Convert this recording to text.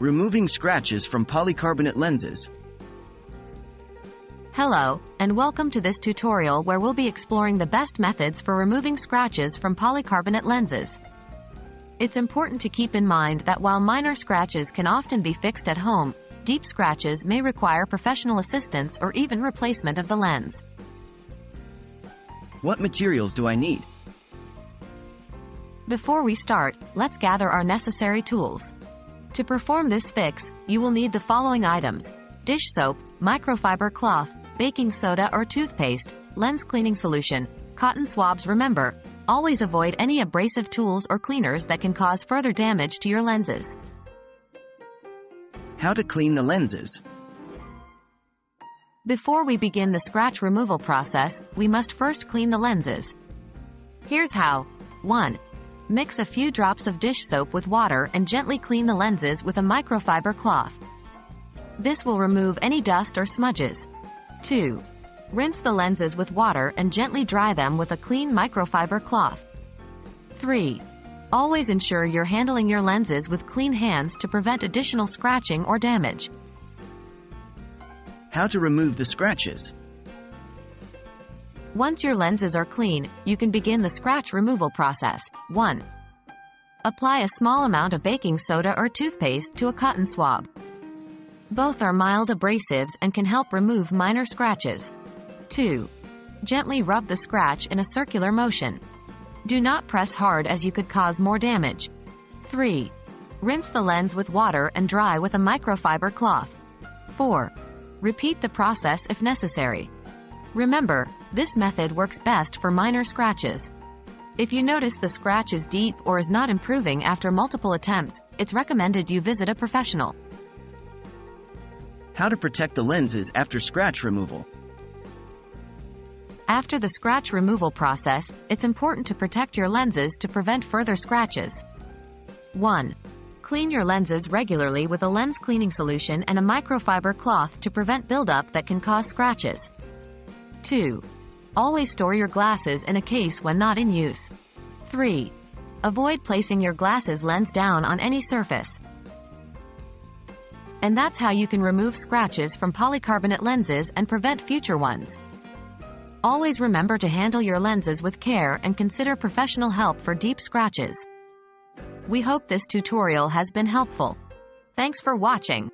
Removing scratches from polycarbonate lenses. Hello, and welcome to this tutorial where we'll be exploring the best methods for removing scratches from polycarbonate lenses. It's important to keep in mind that while minor scratches can often be fixed at home, deep scratches may require professional assistance or even replacement of the lens. What materials do I need? Before we start, let's gather our necessary tools. To perform this fix, you will need the following items. Dish soap, microfiber cloth, baking soda or toothpaste, lens cleaning solution, cotton swabs remember, always avoid any abrasive tools or cleaners that can cause further damage to your lenses. How to clean the lenses. Before we begin the scratch removal process, we must first clean the lenses. Here's how. 1. Mix a few drops of dish soap with water and gently clean the lenses with a microfiber cloth. This will remove any dust or smudges. 2. Rinse the lenses with water and gently dry them with a clean microfiber cloth. 3. Always ensure you're handling your lenses with clean hands to prevent additional scratching or damage. How to remove the scratches. Once your lenses are clean, you can begin the scratch removal process. 1. Apply a small amount of baking soda or toothpaste to a cotton swab. Both are mild abrasives and can help remove minor scratches. 2. Gently rub the scratch in a circular motion. Do not press hard as you could cause more damage. 3. Rinse the lens with water and dry with a microfiber cloth. 4. Repeat the process if necessary. Remember, this method works best for minor scratches. If you notice the scratch is deep or is not improving after multiple attempts, it's recommended you visit a professional. How to protect the lenses after scratch removal. After the scratch removal process, it's important to protect your lenses to prevent further scratches. 1. Clean your lenses regularly with a lens cleaning solution and a microfiber cloth to prevent buildup that can cause scratches. 2. Always store your glasses in a case when not in use. 3. Avoid placing your glasses lens down on any surface. And that's how you can remove scratches from polycarbonate lenses and prevent future ones. Always remember to handle your lenses with care and consider professional help for deep scratches. We hope this tutorial has been helpful. Thanks for watching.